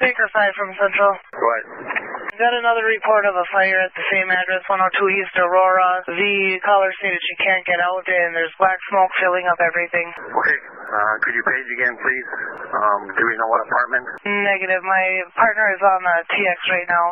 Baker 5 from Central. Go ahead. Got another report of a fire at the same address, 102 East Aurora. The caller stated she can't get out and there's black smoke filling up everything. Okay. Uh, could you page again, please? Um, do we know what apartment? Negative. My partner is on the TX right now.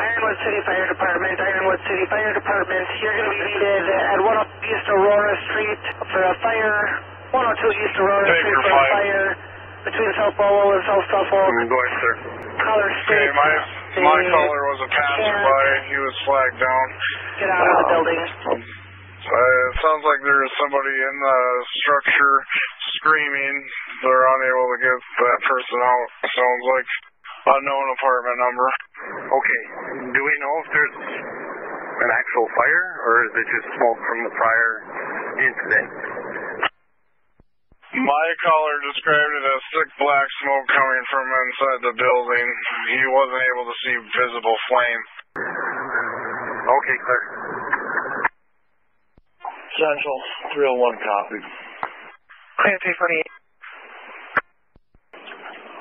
Ironwood City Fire Department, Ironwood City Fire Department, you're going to be needed at 102 East Aurora Street for a fire, 102 East Aurora Baker Street for a five. fire between South Lowell and South Suffolk. Go ahead, sir. Caller Okay, my my caller was a passerby. He was flagged down. Get out of the building. Uh, it sounds like there's somebody in the structure screaming. They're unable to get that person out. Sounds like unknown apartment number. Okay. Do we know if there's an actual fire, or is it just smoke from the prior incident? My caller described it as thick black smoke coming from inside the building. He wasn't able to see visible flame. Okay, clear. Central, 301 copy. Clear 348.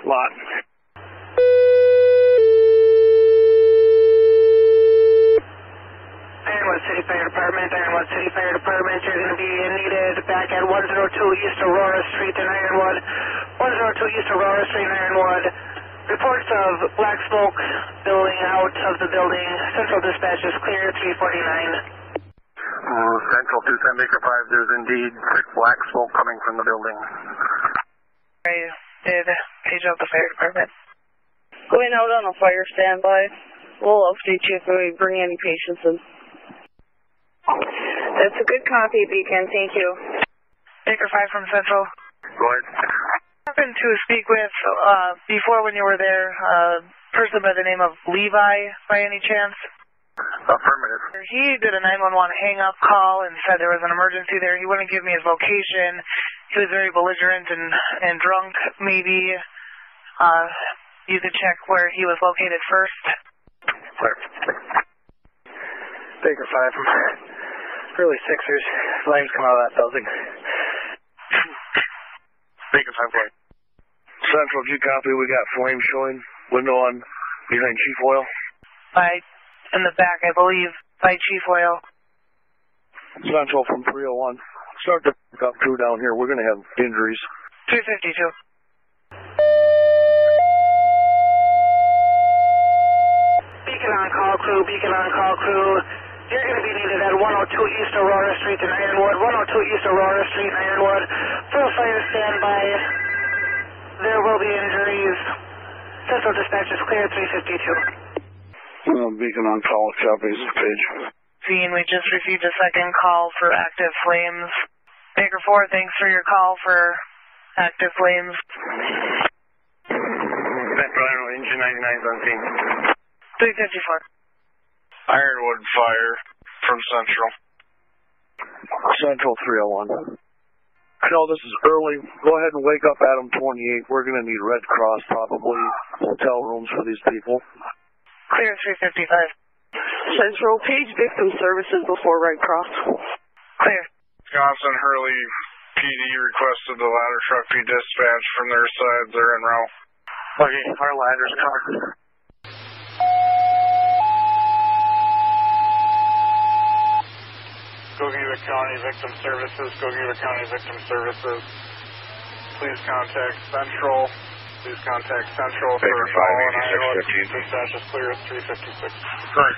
Lot. Ironwood City Fire Department, Ironwood City Fire Department, you're going to be needed back at 102 East Aurora Street in Ironwood. 102 East Aurora Street in Ironwood. Reports of black smoke billowing out of the building. Central dispatch is clear, 349. Uh, Central 210 Baker 5, there's indeed thick black smoke coming from the building. I did page out the fire department. Going out on a fire standby. We'll update you if we bring any patients in. That's a good copy, Beacon. Thank you. Baker 5 from Central. Go ahead. Happened to speak with uh, before when you were there a person by the name of Levi by any chance? Affirmative. He did a 911 hang up call and said there was an emergency there. He wouldn't give me his location. He was very belligerent and, and drunk. Maybe uh, you could check where he was located first. Clear. Baker 5 from early Sixers. Flames come out of that building. Baker 5, go ahead. Central, you copy. We got flame showing. Window on behind Chief Oil. By in the back, I believe, by Chief Oil. Central from 301. Start to pick up crew down here. We're going to have injuries. 252. Beacon on call crew, Beacon on call crew. You're going to be needed at 102 East Aurora Street in Ironwood, 102 East Aurora Street in Ironwood. Full fire standby. There will be injuries. Central dispatch is clear, 352. Uh, Beacon on call. Copies. Page. Scene, we just received a second call for active flames. Baker 4, thanks for your call for active flames. Central Ironwood, engine 99 is on scene. 354. Ironwood fire from Central. Central 301. I know this is early. Go ahead and wake up Adam 28. We're going to need Red Cross, probably hotel rooms for these people. Clear 355. Central, page victim services before Red Cross. Clear. Wisconsin Hurley PD requested the ladder truck be dispatched from their side. They're en route. Okay, our ladder's covered. Gogebic County Victim Services, Gogebic County Victim Services. Please contact Central. Please contact Central for Baker a call in 586, Iowa. 15. Dispatch is clear at 356. Good.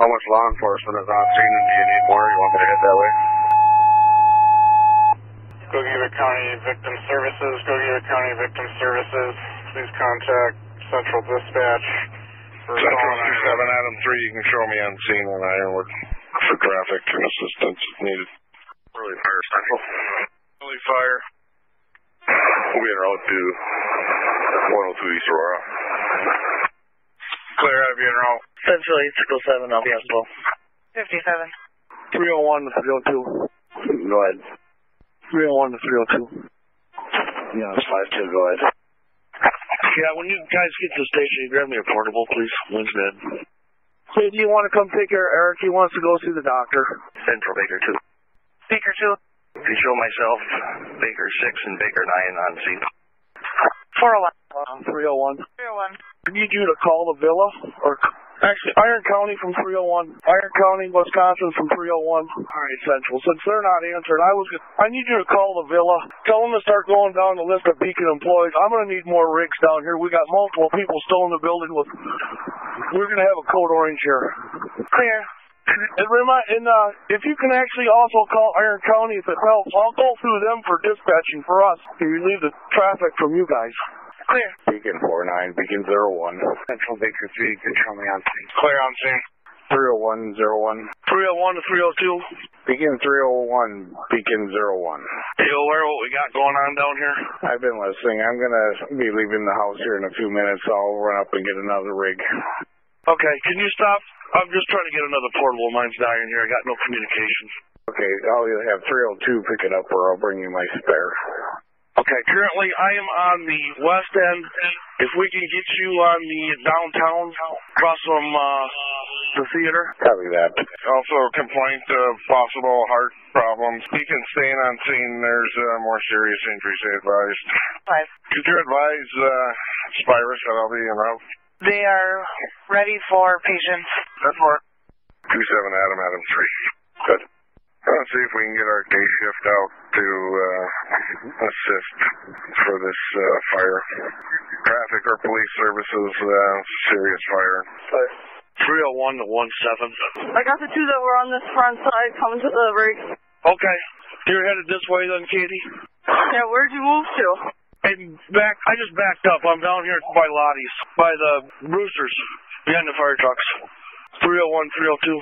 How much law enforcement is on scene, and do you need more? You want me to head that way? Gogebic County Victim Services, Gogebic County Victim Services. Please contact Central Dispatch for a call Central in 27 Iowa. Adam 3, you can show me on scene on Ironwood for traffic and assistance if needed. Early fire Central. Hurley fire. We'll be en route to 102 East Aurora. Clear, I'll be en route. Central 807 up as well. 57. 301 to 302. Go ahead. 301 to 302. Yeah, it's 52. Go ahead. Yeah, when you guys get to the station, you grab me a portable, please. Lynn's dead. Hey, do you want to come take care of Eric? He wants to go see the doctor. Central Baker 2. Baker 2. Can show myself, Baker 6 and Baker 9 on scene. 401. 301. 301. I need you to call the Villa, or actually Iron County from 301, Iron County, Wisconsin from 301. All right, Central. Since they're not answering, I was. gonna- I need you to call the Villa. Tell them to start going down the list of Beacon employees. I'm gonna need more rigs down here. We got multiple people still in the building with. We're gonna have a code orange here. Clear. And remind, and uh, if you can actually also call Iron County if it helps, I'll go through them for dispatching for us to relieve the traffic from you guys. Clear. Beacon 49, Beacon 01. Central Baker 3, can show me on scene. Clear on scene. 301, 01. 301 to 302. Beacon 301, Beacon 01. Are you aware what we got going on down here? I've been listening. I'm gonna be leaving the house here in a few minutes. I'll run up and get another rig. Okay, can you stop? I'm just trying to get another portable. Mine's dying here. I got no communication. Okay, I'll either have 302 pick it up or I'll bring you my spare. Okay, currently I am on the west end. If we can get you on the downtown, across from uh, the theater. Copy that. Also, complaint of possible heart problems. Beacon staying on scene. There's uh, more serious injuries they advised. Five. Could you advise uh, Aspirus that I'll be en route? They are ready for patients. That's for 2-7 Adam, Adam 3. Good. Let's see if we can get our day shift out to uh, assist for this uh, fire. Traffic or police services, uh, serious fire. 301 to 17. I got the two that were on this front side coming to the rig. Okay, you're headed this way then, Katie? Yeah, where'd you move to? And back, I just backed up. I'm down here by Lottie's, by the Roosters, behind the fire trucks. 301, 302.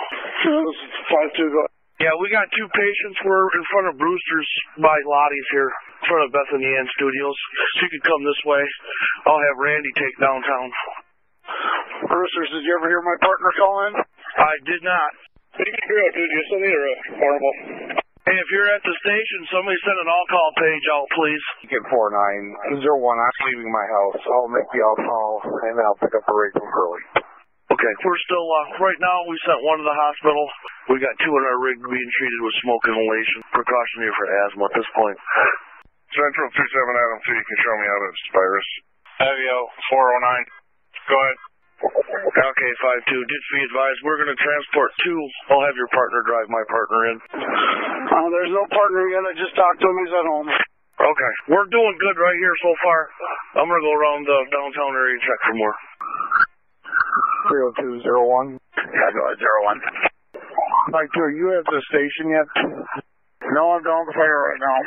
Five two go. Yeah, we got two patients. We're in front of Brewster's by Lottie's here, in front of Bethany Ann Studios. So you can come this way. I'll have Randy take downtown. Brewsters, did you ever hear my partner call in? I did not. Beacon 302, just send me a horrible. Hey, if you're at the station, somebody send an all-call page out, please. Beacon 4901, I'm leaving my house. I'll make the all call and I'll pick up a rig from Hurley. Okay, we're still, uh, right now we sent one to the hospital. We got two in our rig being treated with smoke inhalation, precautionary for asthma at this point. Central 2-7 Adam 3, you can show me out of Aspirus. Avio 409. Go ahead. Okay, 5-2, just be advised, we're going to transport two. I'll have your partner drive my partner in. Uh, there's no partner yet. I just talked to him. He's at home. Okay, we're doing good right here so far. I'm going to go around the downtown area and check for more. 30201. Yeah, go 01. Mike, are you at the station yet? No, I'm down the fire right now.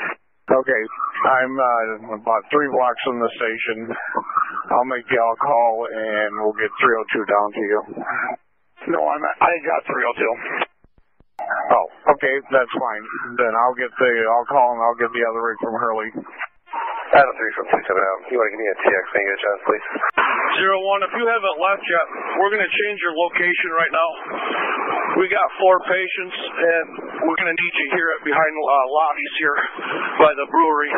Okay, I'm uh, about three blocks from the station. I'll make the all call and we'll get 302 down to you. No, I'm I got 302. Oh, okay, that's fine. Then I'll get the I'll call and I'll get the other rig from Hurley. Adam 3 from 27 Adam. You want to give me a TX thing at a chance, please? Zero one, if you haven't left yet, we're going to change your location right now. We got four patients, and we're going to need you here at behind uh, lobbies here by the brewery.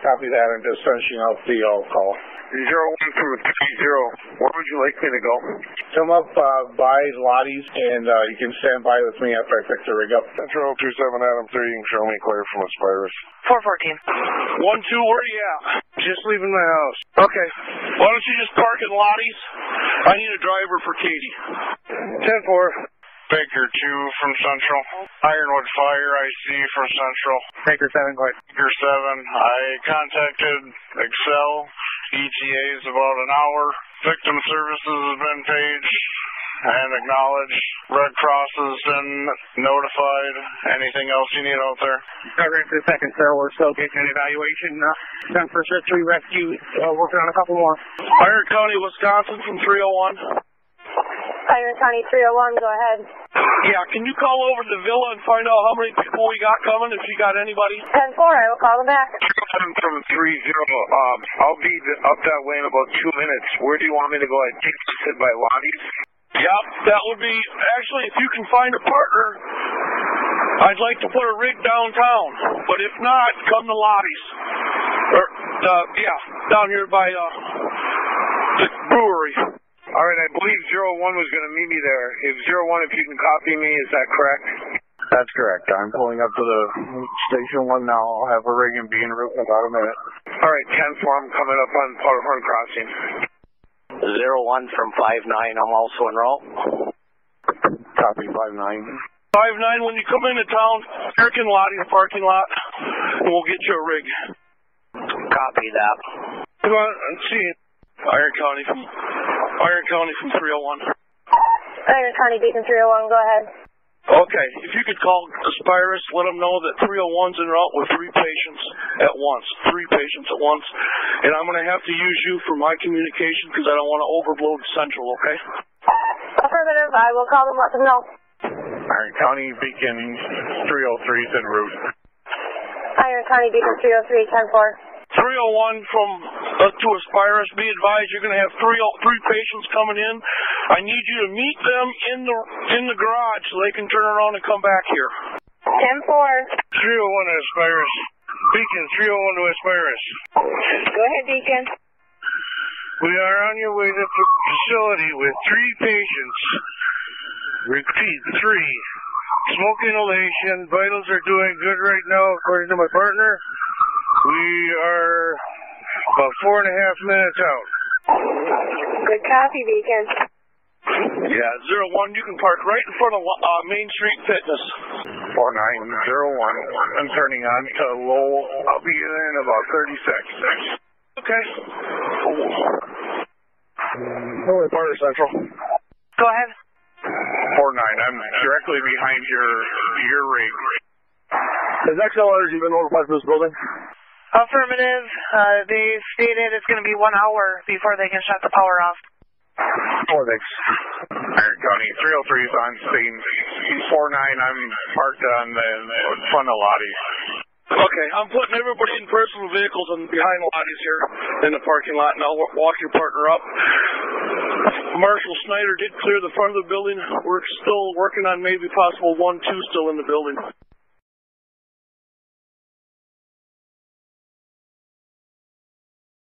Copy that. I'm just finishing out the all call. Zero one through three zero. Where would you like me to go? Come up uh, by Lottie's and uh, you can stand by with me after I pick the rig up. Central 2-7 Adam 3, you can show me clear from Aspirus. 414. One, two, where are you at? Just leaving my house. Okay. Why don't you just park in Lottie's? I need a driver for Katie. 10-4. Baker 2 from Central. Ironwood Fire IC from Central. Baker 7, go ahead. Baker 7. I contacted Xcel. ETA is about an hour. Victim services has been paid and acknowledged. Red Cross has been notified. Anything else you need out there? Program for the second, sir. We're still getting an evaluation. Uh, done for search three rescue. Uh, working on a couple more. Iron County, Wisconsin from 301. Iron County 301, go ahead. Yeah, can you call over to the villa and find out how many people we got coming, if you got anybody? 10-4, I will call them back. From 3 0. Um, I'll be up that way in about two minutes. Where do you want me to go? I think you said by Lottie's. Yep, that would be, actually, if you can find a partner, I'd like to put a rig downtown. But if not, come to Lottie's. Or, uh, yeah, down here by, uh, the brewery. All right, I believe Zero One was going to meet me there. If 01, if you can copy me, is that correct? That's correct. I'm pulling up to the station one now. I'll have a rig and be en route in about a minute. All right, ten four. I'm coming up on Powderhorn Crossing. Zero one from five nine. I'm also en route. Copy five nine. Five nine. When you come into town, parking lot in the parking lot, and we'll get you a rig. Copy that. Come on, let's see. Iron County from Iron County from 301. Iron County Beacon 301, go ahead. Okay, if you could call Aspirus, let them know that 301's en route with three patients at once. Three patients at once. And I'm going to have to use you for my communication because I don't want to overload Central, okay? Affirmative, I will call them, let them know. Iron County Beacon 303 is en route. Iron County Beacon 303, 10 4. 301 from uh, to Aspirus. Be advised, you're going to have three three patients coming in. I need you to meet them in the in the garage so they can turn around and come back here. 10 4. 301 to Aspirus. Beacon 301 to Aspirus. Go ahead, Beacon. We are on your way to the facility with three patients. Repeat, three. Smoke inhalation. Vitals are doing good right now, according to my partner. We are about four and a half minutes out. Good copy, Beacon. Yeah, zero one. You can park right in front of uh, Main Street Fitness. 4901. I'm turning on to low. I'll be there in about 30 seconds. Okay. Hello, part of Central. Go ahead. 49. I'm directly behind your your rig. Has XLRs even notified for this building? Affirmative. Uh, they stated it's going to be one hour before they can shut the power off. Thanks. Iron County 303 is on scene. 49. I'm parked on the in front of Lottie. Okay, I'm putting everybody in personal vehicles and behind lotties here in the parking lot, and I'll walk your partner up. Marshall Snyder did clear the front of the building. We're still working on maybe possible one, two still in the building.